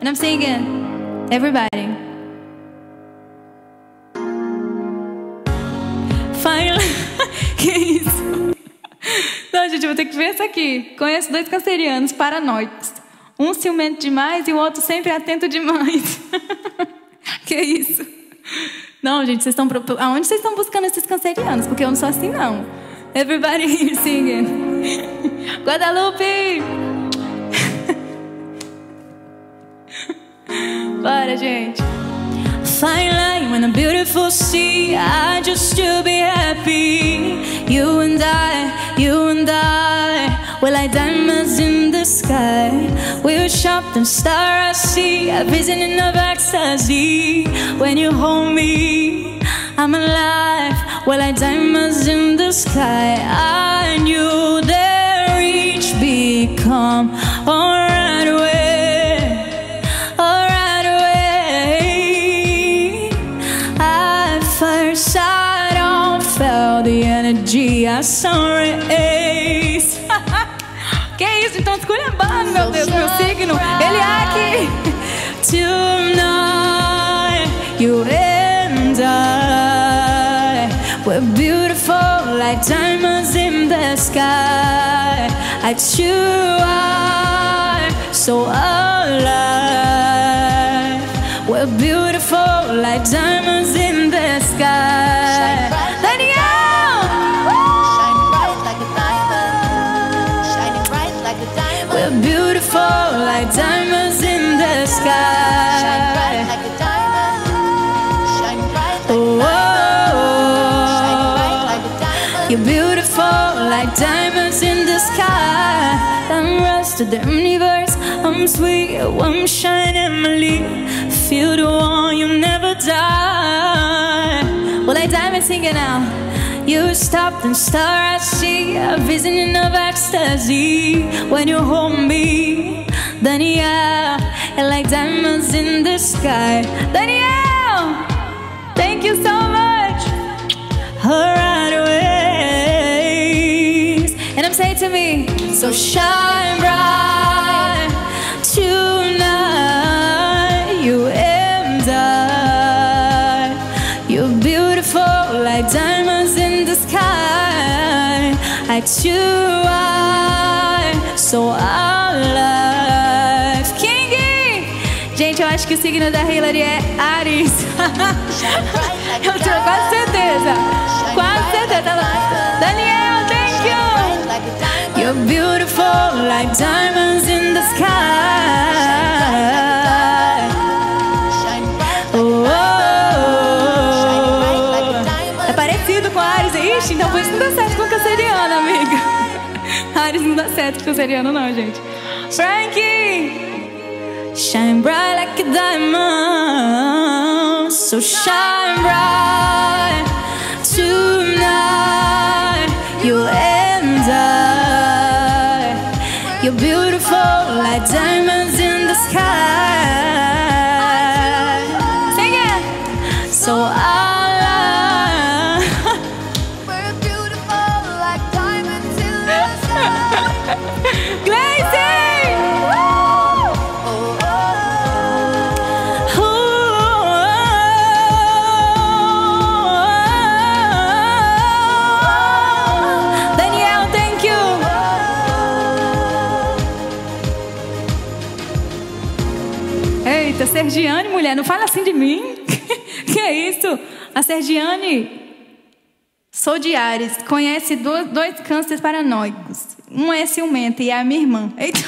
And I'm singing, everybody. Finally. que isso? Não, gente, vou ter que ver isso aqui. Conheço dois cancerianos paranoicos. Um ciumento demais e o outro sempre atento demais. que isso? Não, gente, vocês estão. Aonde vocês estão buscando esses cancerianos? Porque eu não sou assim, não. Everybody here singing. Guadalupe! Bora, gente. Fine line when a beautiful sea. I just to be happy. You and I, you and I. We're like diamonds in the sky. We'll shop them star I see. A vision of ecstasy. When you hold me, I'm alive. We're like diamonds in the sky. I saw rays. que isso? Então esculhambando, meu Deus, meu signo. Ele é aqui. Tonight, you and I, we're beautiful like diamonds in the sky. I you are so alive. We're beautiful like diamonds We're beautiful like diamonds in the Shine bright sky. like a diamond. Shine bright like a Oh, diamond. Shine bright like a diamond. You're beautiful like diamonds in the sky. I'm rest of the universe. I'm sweet, I'm shine Emily. Feel the one you'll never die. Well, like diamonds singing now. You stopped and star I see a vision of ecstasy when you hold me. Danielle, and like diamonds in the sky. Danielle, thank you so much alright ways. And I'm saying to me, so shine bright I too are so alive. King! Gente, eu acho que o signo da Hillary é Ares. Eu tenho quase certeza. Quase certeza. Daniel, thank you. You're beautiful like diamonds Ixi, então por isso não dá certo com canceriano, amiga. Ares não dá certo com canceriano, não, gente. Frankie! Shine bright like a diamond. So shine bright tonight. You and I. You're beautiful like diamonds in the sky. Sing it. So alive. Eita, Sergiane, mulher, não fala assim de mim. que é isso? A Sergiane, sou de Ares, conhece dois, dois cânceres paranoicos. Um é ciumento e é a minha irmã. Eita.